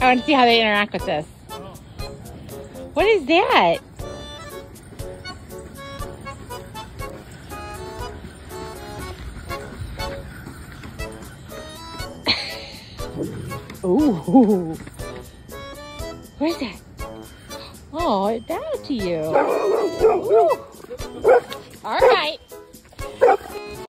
I want to see how they interact with this. What is that? Ooh. where's that? Oh, it bowed to you. All right.